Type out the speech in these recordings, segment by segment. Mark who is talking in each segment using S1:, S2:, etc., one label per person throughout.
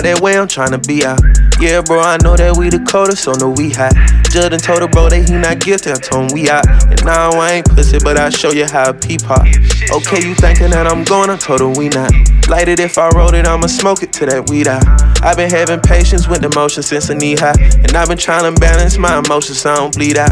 S1: at that way, I'm trying to be out. Yeah, bro, I know that we the coldest, so no, we hot. Jordan told her, bro, that he not gifted, I told him we out. And now I ain't pussy, but I show you how a peep pop. Okay, you thinking that I'm going, I told him we not. Light it if I roll it, I'ma smoke it till that weed out. I've been having patience with the motion since a knee high. And I've been trying to balance my emotions so I don't bleed out.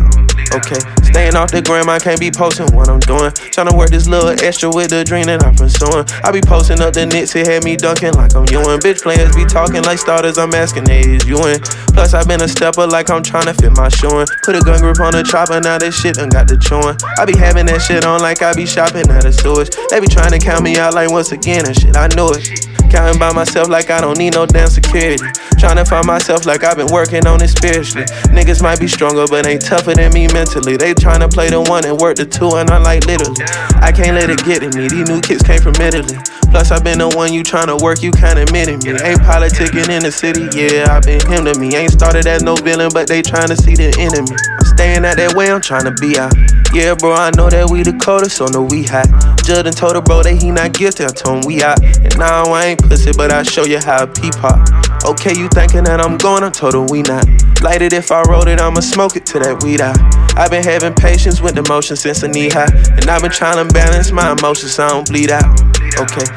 S1: Okay, staying off the gram, I can't be posting what I'm doing. Trying to work this little extra with the dream that I'm pursuing. I be posting up the nits, it had me dunking like I'm Ewing. Bitch players be talking like starters, I'm asking they is you in. Plus, i been a stepper like I'm trying to fit my shoeing. Put a gun grip on the chopper, now this shit done got the chewing. I be having that shit on like I be shopping at a sewage. They be trying to count me out like once again and shit, I know it. Counting by myself like I don't need no damn security. Trying to find myself like I've been working on it spiritually. Niggas might be stronger, but ain't tougher than me mentally. They trying to play the one and work the two, and I'm like literally. I can't let it get in me. These new kids came from Italy. Plus, I've been the one you trying to work, you kinda admitted me. Ain't politicking in the city, yeah, I've been him to me. Ain't started as no villain, but they trying to see the enemy. I'm staying out that way, I'm trying to be out. Yeah, bro, I know that we the coldest, so no, we hot. Judd and told the bro that he not guilty, I told him we out. And now I ain't pussy, but I show you how I peep pop. Okay, you thinking that I'm going, I told him we not. Light it if I roll it, I'ma smoke it till that weed out. I've been having patience with the motion since a knee high. And I've been trying to balance my emotions so I don't bleed out. Okay,